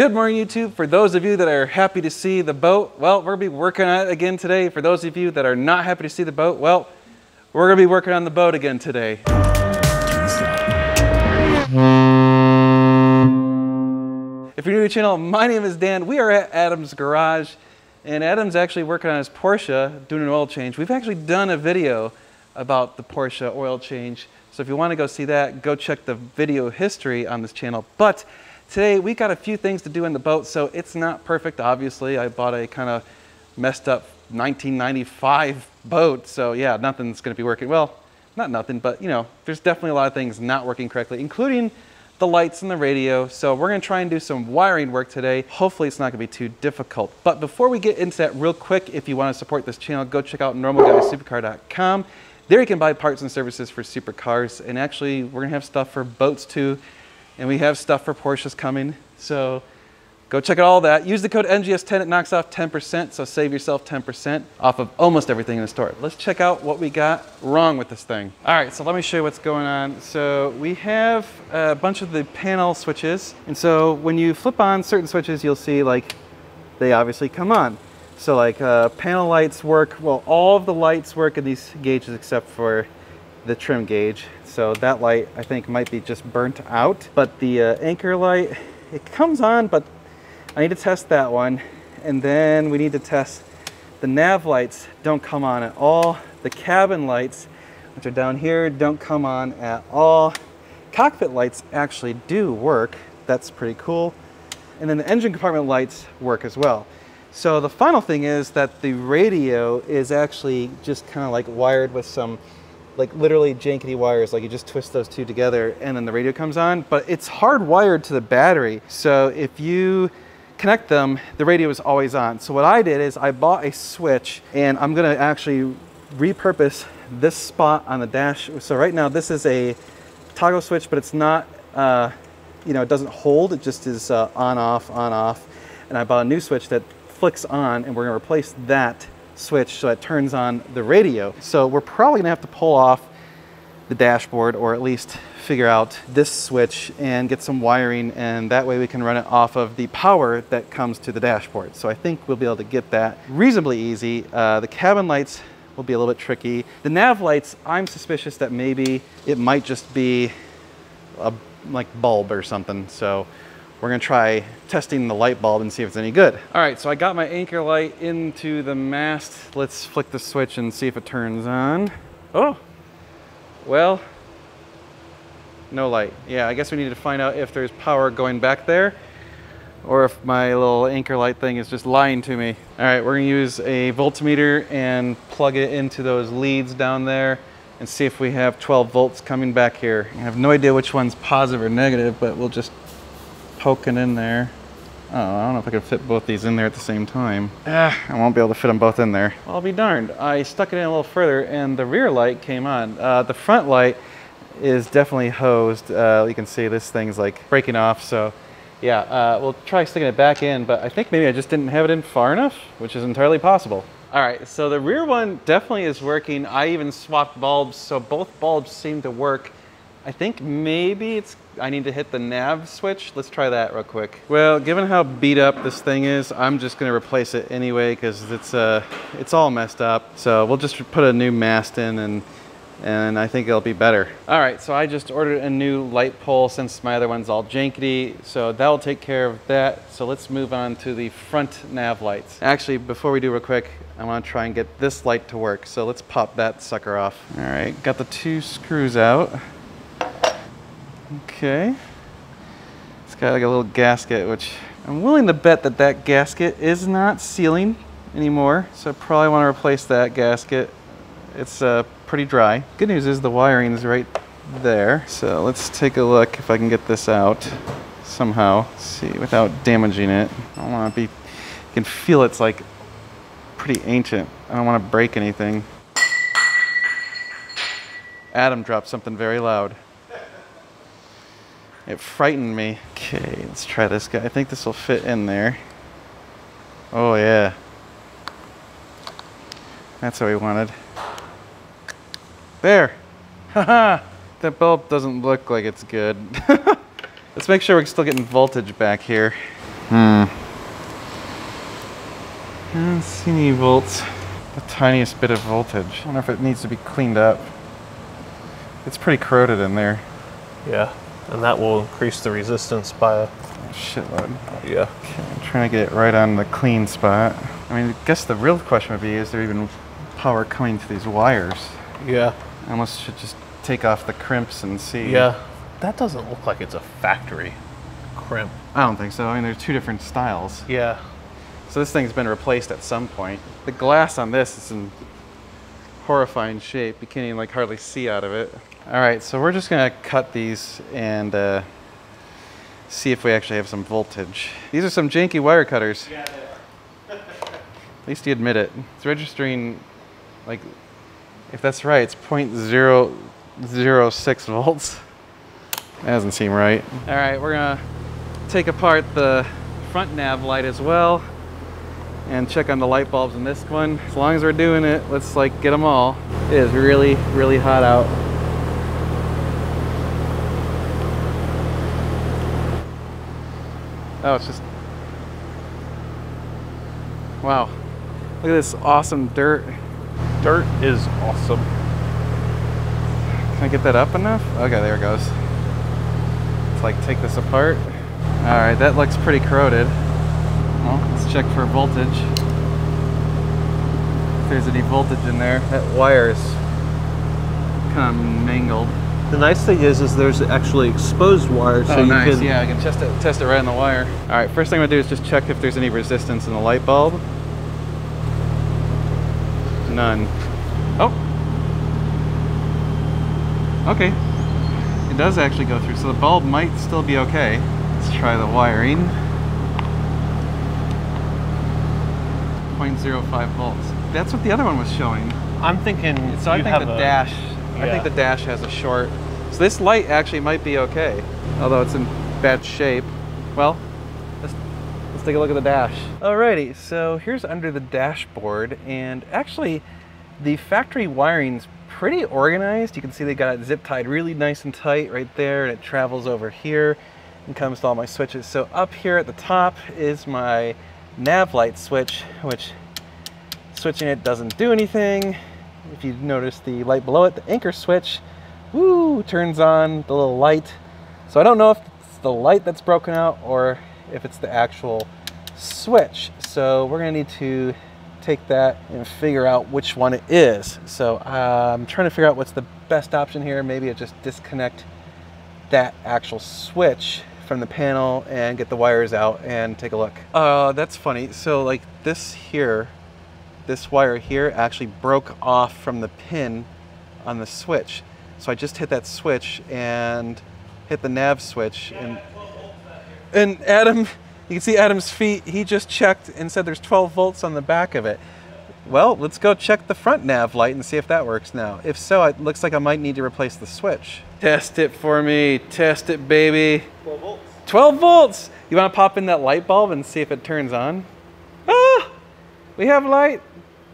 Good morning, YouTube. For those of you that are happy to see the boat, well, we're gonna be working on it again today. For those of you that are not happy to see the boat, well, we're gonna be working on the boat again today. If you're new to the channel, my name is Dan. We are at Adam's Garage, and Adam's actually working on his Porsche, doing an oil change. We've actually done a video about the Porsche oil change. So if you wanna go see that, go check the video history on this channel. But Today we got a few things to do in the boat, so it's not perfect, obviously. I bought a kind of messed up 1995 boat, so yeah, nothing's gonna be working. Well, not nothing, but you know, there's definitely a lot of things not working correctly, including the lights and the radio. So we're gonna try and do some wiring work today. Hopefully it's not gonna be too difficult. But before we get into that real quick, if you wanna support this channel, go check out normalguysupercar.com. There you can buy parts and services for supercars. And actually, we're gonna have stuff for boats too and we have stuff for Porsches coming. So go check out all that. Use the code NGS10, it knocks off 10%, so save yourself 10% off of almost everything in the store. Let's check out what we got wrong with this thing. All right, so let me show you what's going on. So we have a bunch of the panel switches, and so when you flip on certain switches, you'll see like they obviously come on. So like uh, panel lights work, well, all of the lights work in these gauges except for the trim gauge. So that light I think might be just burnt out. But the uh, anchor light, it comes on, but I need to test that one. And then we need to test the nav lights don't come on at all. The cabin lights, which are down here, don't come on at all. Cockpit lights actually do work. That's pretty cool. And then the engine compartment lights work as well. So the final thing is that the radio is actually just kind of like wired with some like literally jankety wires, like you just twist those two together and then the radio comes on, but it's hardwired to the battery. So if you connect them, the radio is always on. So what I did is I bought a switch and I'm gonna actually repurpose this spot on the dash. So right now this is a toggle switch, but it's not, uh, you know, it doesn't hold, it just is uh, on, off, on, off. And I bought a new switch that flicks on and we're gonna replace that switch so it turns on the radio. So we're probably gonna have to pull off the dashboard or at least figure out this switch and get some wiring and that way we can run it off of the power that comes to the dashboard. So I think we'll be able to get that reasonably easy. Uh, the cabin lights will be a little bit tricky. The nav lights, I'm suspicious that maybe it might just be a like bulb or something. So we're gonna try testing the light bulb and see if it's any good. All right, so I got my anchor light into the mast. Let's flick the switch and see if it turns on. Oh, well, no light. Yeah, I guess we need to find out if there's power going back there or if my little anchor light thing is just lying to me. All right, we're gonna use a voltmeter and plug it into those leads down there and see if we have 12 volts coming back here. I have no idea which one's positive or negative, but we'll just poking in there. Oh, I don't know if I can fit both these in there at the same time. Ah, I won't be able to fit them both in there. Well, I'll be darned. I stuck it in a little further and the rear light came on. Uh, the front light is definitely hosed. Uh, you can see this thing's like breaking off. So yeah, uh, we'll try sticking it back in, but I think maybe I just didn't have it in far enough, which is entirely possible. All right, so the rear one definitely is working. I even swapped bulbs, so both bulbs seem to work. I think maybe it's I need to hit the nav switch. Let's try that real quick. Well, given how beat up this thing is, I'm just gonna replace it anyway because it's uh, it's all messed up. So we'll just put a new mast in and and I think it'll be better. All right, so I just ordered a new light pole since my other one's all jankety, so that'll take care of that. So let's move on to the front nav lights. Actually, before we do real quick, I wanna try and get this light to work. So let's pop that sucker off. All right, got the two screws out. Okay. It's got like a little gasket, which I'm willing to bet that that gasket is not sealing anymore. So I probably want to replace that gasket. It's uh, pretty dry. Good news is the wiring is right there. So let's take a look if I can get this out somehow. Let's see, without damaging it. I don't want to be, you can feel it's like pretty ancient. I don't want to break anything. Adam dropped something very loud. It frightened me. Okay, let's try this guy. I think this will fit in there. Oh yeah. That's what we wanted. There. Haha. that bulb doesn't look like it's good. let's make sure we're still getting voltage back here. Hmm. I don't see any volts. The tiniest bit of voltage. I wonder if it needs to be cleaned up. It's pretty corroded in there. Yeah, and that will increase the resistance by a shitload. yeah. Okay, I'm trying to get it right on the clean spot. I mean, I guess the real question would be, is there even power coming to these wires? Yeah. I almost should just take off the crimps and see. Yeah. That doesn't look like it's a factory crimp. I don't think so. I mean, there's two different styles. Yeah. So this thing's been replaced at some point. The glass on this is in horrifying shape. You can't even like hardly see out of it. All right, so we're just gonna cut these and uh, see if we actually have some voltage. These are some janky wire cutters. Yeah. At least you admit it. It's registering, like, if that's right, it's 0.006 volts. That doesn't seem right. All right, we're gonna take apart the front nav light as well and check on the light bulbs in this one. As long as we're doing it, let's like get them all. It is really, really hot out. Oh, it's just, wow. Look at this awesome dirt. Dirt is awesome. Can I get that up enough? Okay, there it goes. Let's like take this apart. All right, that looks pretty corroded. Check for voltage. If there's any voltage in there, that wire is kind of mangled. The nice thing is, is there's actually exposed wire, so oh, you nice. can. Yeah, I can test it, test it right on the wire. All right, first thing I'm gonna do is just check if there's any resistance in the light bulb. None. Oh. Okay. It does actually go through, so the bulb might still be okay. Let's try the wiring. 0.05 volts. That's what the other one was showing. I'm thinking. So I think the a- dash. I think the dash has a short. So this light actually might be okay, although it's in bad shape. Well, let's let's take a look at the dash. Alrighty, so here's under the dashboard, and actually, the factory wiring's pretty organized. You can see they got it zip tied really nice and tight right there, and it travels over here and comes to all my switches. So up here at the top is my nav light switch, which switching it doesn't do anything. If you notice the light below it, the anchor switch, woo, turns on the little light. So I don't know if it's the light that's broken out or if it's the actual switch. So we're gonna need to take that and figure out which one it is. So uh, I'm trying to figure out what's the best option here. Maybe I just disconnect that actual switch from the panel and get the wires out and take a look. Uh, that's funny. So like this here, this wire here actually broke off from the pin on the switch. So I just hit that switch and hit the nav switch and and Adam, you can see Adam's feet, he just checked and said there's 12 volts on the back of it. Well, let's go check the front nav light and see if that works now. If so, it looks like I might need to replace the switch. Test it for me. Test it, baby. 12 volts. 12 volts. You want to pop in that light bulb and see if it turns on? Ah, we have light.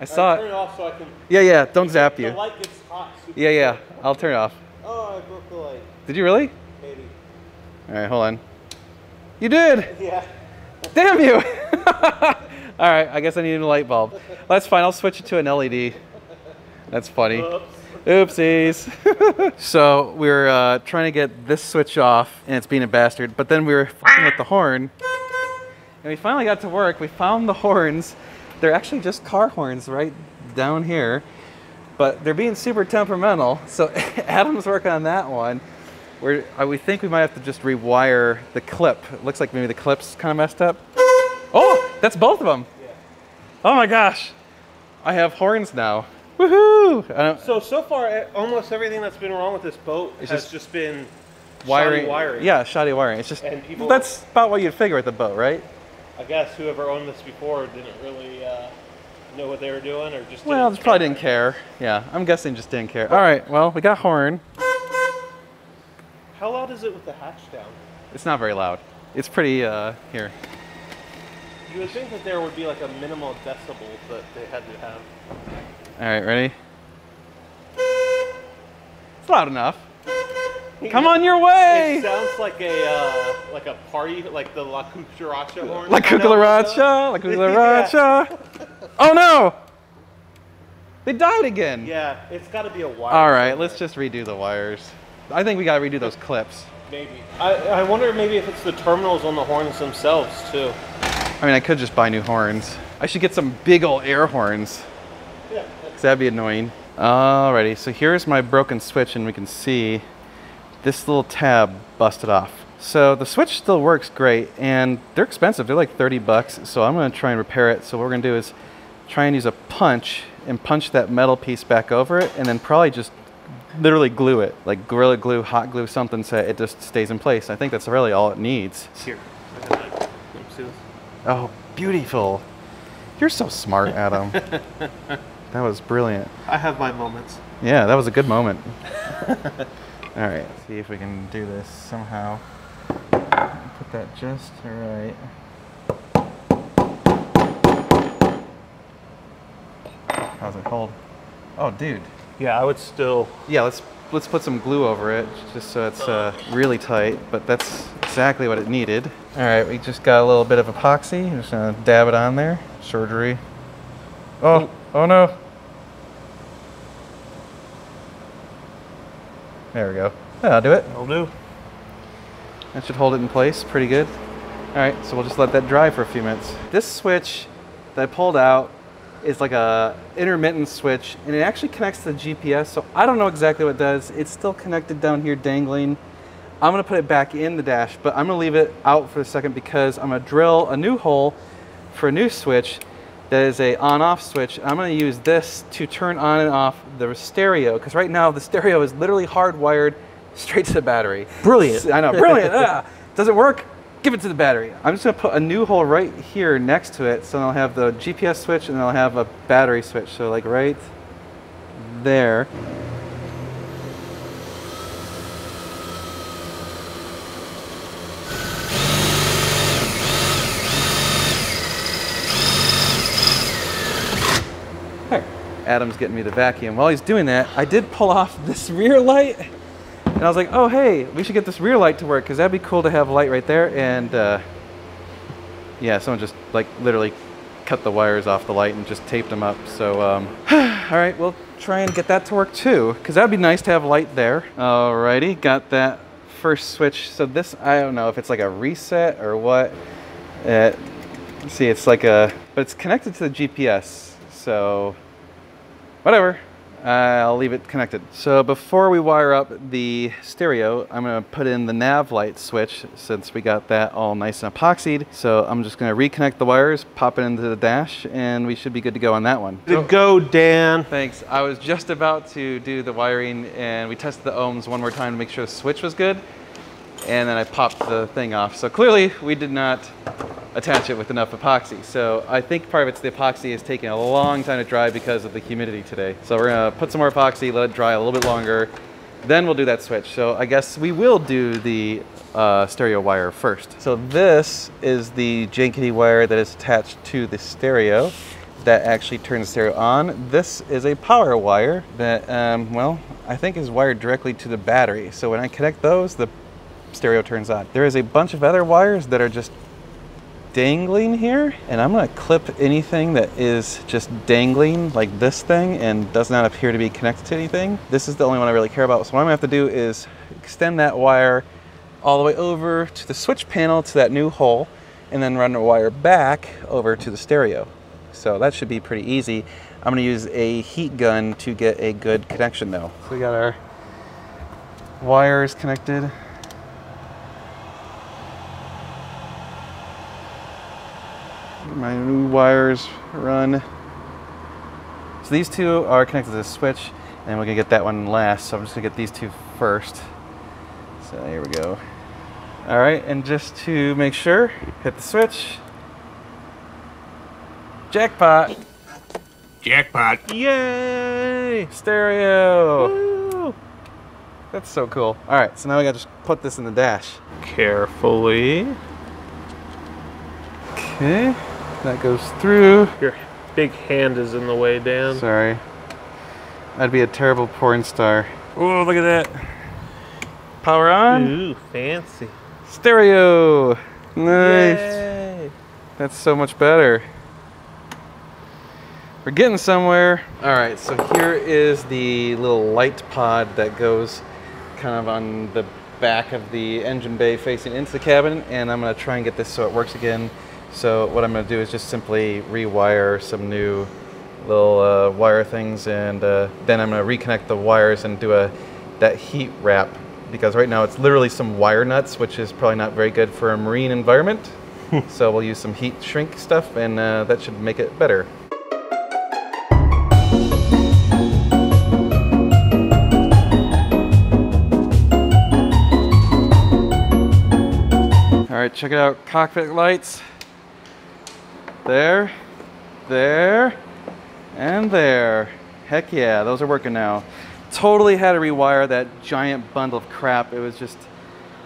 I saw Turn it. it off so I can. Yeah, yeah. Don't zap The you. light gets hot. super Yeah, yeah. I'll turn it off. Oh, I broke the light. Did you really? Maybe. All right, hold on. You did. Yeah. Damn you! All right, I guess I need a light bulb. That's fine. I'll switch it to an LED. That's funny. Oops. Oopsies. so we were uh, trying to get this switch off, and it's being a bastard. But then we were fucking with the horn, and we finally got to work. We found the horns. They're actually just car horns right down here, but they're being super temperamental. So Adam's working on that one. We're, uh, we think we might have to just rewire the clip. It looks like maybe the clip's kind of messed up. Oh, that's both of them. Oh my gosh. I have horns now. Woohoo! So so far, almost everything that's been wrong with this boat has just just, been wiring. shoddy wiring. Yeah, shoddy wiring. It's just And people- that's about what you'd figure with the boat, right? I guess whoever owned this before didn't really uh, know what they were doing, or just Well, just probably didn't care. Yeah, I'm guessing just didn't care. All right, well, we got horn. How loud is it with the hatch down? It's not very loud. It's pretty uh here. You would think that there would be like a minimal decibel that they had to have. All right, ready? It's loud enough. Come on your way! It sounds like a uh, like a party, like the La Cucaracha horn. La cucaracha, la cucaracha. Oh no! They died again. Yeah, it's got to be a wire. All right, let's just redo the wires. I think we gotta redo those clips. maybe. I, I wonder maybe if it's the terminals on the horns themselves too. I mean, I could just buy new horns. I should get some big old air horns. Yeah. Cause that'd be annoying. Alrighty, so here's my broken switch and we can see this little tab busted off. So the switch still works great and they're expensive. They're like 30 bucks. So I'm gonna try and repair it. So what we're gonna do is try and use a punch and punch that metal piece back over it and then probably just literally glue it. Like Gorilla Glue, hot glue, something so it just stays in place. I think that's really all it needs. Here. See this. Oh, beautiful. You're so smart, Adam. that was brilliant. I have my moments. Yeah, that was a good moment. All right, see if we can do this somehow. Put that just right. How's it hold? Oh, dude. Yeah, I would still. Yeah, let's let's put some glue over it just so it's uh, really tight. But that's exactly what it needed. All right, we just got a little bit of epoxy. Just gonna dab it on there. Surgery. Oh, oh no. There we go. Yeah, I'll do it. I'll do. That should hold it in place pretty good. All right, so we'll just let that dry for a few minutes. This switch that I pulled out is like a intermittent switch and it actually connects to the GPS. So I don't know exactly what it does. It's still connected down here dangling. I'm gonna put it back in the dash, but I'm gonna leave it out for a second because I'm gonna drill a new hole for a new switch that is a on-off switch. I'm gonna use this to turn on and off the stereo because right now the stereo is literally hardwired straight to the battery. Brilliant. I know, brilliant. ah, does it work? Give it to the battery. I'm just gonna put a new hole right here next to it, so I'll have the GPS switch and I'll have a battery switch. So like right there. There. Adam's getting me the vacuum. While he's doing that, I did pull off this rear light. And I was like, oh, hey, we should get this rear light to work because that'd be cool to have light right there. And uh, yeah, someone just like literally cut the wires off the light and just taped them up. So, um, all right, we'll try and get that to work too because that'd be nice to have light there. Alrighty, got that first switch. So this, I don't know if it's like a reset or what. See, it's like a, but it's connected to the GPS. So whatever. Uh, I'll leave it connected. So before we wire up the stereo, I'm gonna put in the nav light switch since we got that all nice and epoxied. So I'm just gonna reconnect the wires, pop it into the dash, and we should be good to go on that one. To go, Dan. Thanks. I was just about to do the wiring and we tested the ohms one more time to make sure the switch was good. And then I popped the thing off. So clearly we did not attach it with enough epoxy. So I think part of it's the epoxy is taking a long time to dry because of the humidity today. So we're gonna put some more epoxy, let it dry a little bit longer, then we'll do that switch. So I guess we will do the uh, stereo wire first. So this is the Jankity wire that is attached to the stereo that actually turns the stereo on. This is a power wire that, um, well, I think is wired directly to the battery. So when I connect those, the stereo turns on. There is a bunch of other wires that are just dangling here and I'm gonna clip anything that is just dangling like this thing and does not appear to be connected to anything. This is the only one I really care about. So what I'm gonna have to do is extend that wire all the way over to the switch panel to that new hole and then run the wire back over to the stereo. So that should be pretty easy. I'm gonna use a heat gun to get a good connection though. So we got our wires connected. My new wires run. So these two are connected to the switch and we're gonna get that one last. So I'm just gonna get these two first. So here we go. All right, and just to make sure, hit the switch. Jackpot, Jackpot. Yay! stereo. Woo! That's so cool. All right, so now we gotta just put this in the dash. Carefully. Okay, that goes through. Your big hand is in the way, Dan. Sorry. I'd be a terrible porn star. Oh, look at that. Power on. Ooh, fancy. Stereo. Nice. Yay. That's so much better. We're getting somewhere. All right, so here is the little light pod that goes kind of on the back of the engine bay facing into the cabin, and I'm gonna try and get this so it works again. So what I'm gonna do is just simply rewire some new little uh, wire things, and uh, then I'm gonna reconnect the wires and do a that heat wrap because right now it's literally some wire nuts, which is probably not very good for a marine environment. so we'll use some heat shrink stuff, and uh, that should make it better. All right, check it out. Cockpit lights. There, there, and there. Heck yeah, those are working now. Totally had to rewire that giant bundle of crap. It was just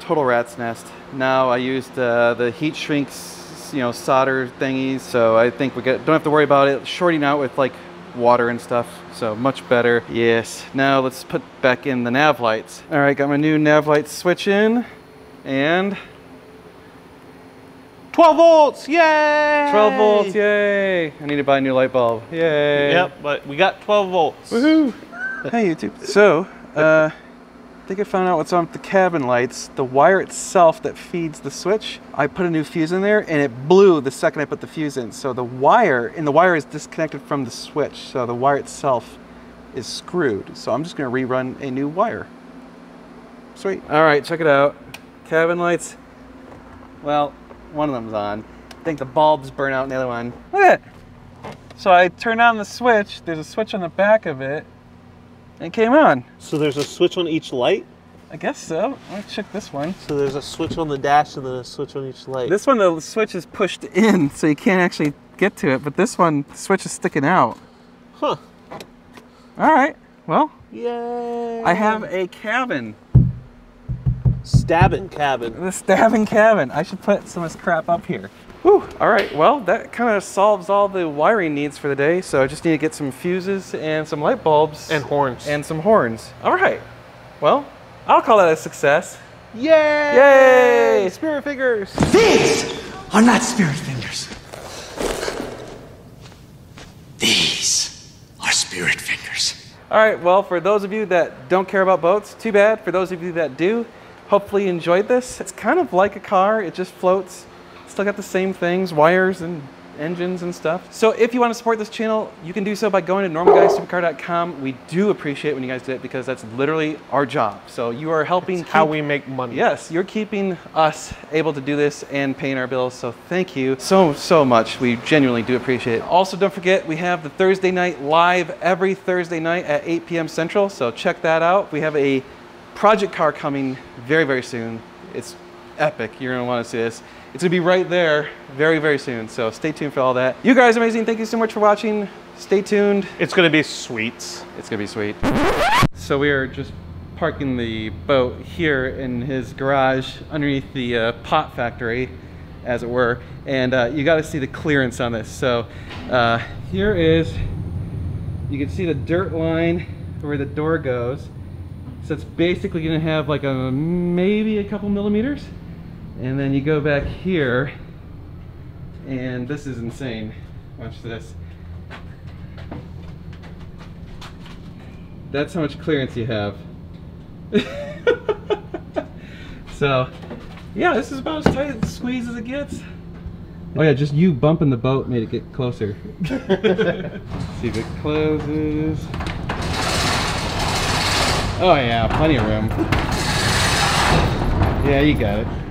total rat's nest. Now I used uh, the heat shrinks, you know, solder thingies. So I think we get, don't have to worry about it shorting out with like water and stuff. So much better. Yes. Now let's put back in the nav lights. All right, got my new nav light switch in and 12 volts, yay! 12 volts, yay! I need to buy a new light bulb, yay! Yep, but we got 12 volts. Woohoo! hey YouTube. So, uh, I think I found out what's on with the cabin lights. The wire itself that feeds the switch, I put a new fuse in there and it blew the second I put the fuse in. So the wire, and the wire is disconnected from the switch. So the wire itself is screwed. So I'm just gonna rerun a new wire. Sweet. All right, check it out. Cabin lights. Well, one of them's on. I think the bulbs burn out in the other one. Look at it. So I turned on the switch. There's a switch on the back of it. And it came on. So there's a switch on each light. I guess so. Let's check this one. So there's a switch on the dash and then a switch on each light. This one, the switch is pushed in, so you can't actually get to it. But this one, the switch is sticking out. Huh. All right. Well, Yay! I have a cabin. Stabbing cabin. The stabbing cabin. I should put some of this crap up here. Whew. All right. Well, that kind of solves all the wiring needs for the day. So I just need to get some fuses and some light bulbs And horns. and some horns. All right. Well, I'll call that a success. Yay! Yay! Spirit fingers. These are not spirit fingers. These are spirit fingers. All right, well, for those of you that don't care about boats, too bad. For those of you that do, hopefully you enjoyed this. It's kind of like a car, it just floats. Still got the same things, wires and engines and stuff. So if you want to support this channel, you can do so by going to normalguysupercar.com. We do appreciate when you guys do it because that's literally our job. So you are helping How we make money. Yes, you're keeping us able to do this and paying our bills. So thank you so, so much. We genuinely do appreciate it. Also, don't forget, we have the Thursday night live every Thursday night at 8 p.m. Central. So check that out. We have a project car coming very, very soon. It's epic. You're going to want to see this. It's going to be right there very, very soon. So stay tuned for all that. You guys are amazing. Thank you so much for watching. Stay tuned. It's gonna be sweets. It's gonna be sweet. So we are just parking the boat here in his garage underneath the uh, pot factory, as it were. And uh, you got to see the clearance on this. So uh, here is, you can see the dirt line where the door goes. So it's basically gonna have like a maybe a couple millimeters. And then you go back here, and this is insane. Watch this. That's how much clearance you have. so, yeah, this is about as tight a squeeze as it gets. Oh yeah, just you bumping the boat made it get closer. See if it closes. Oh yeah, plenty of room. Yeah, you got it.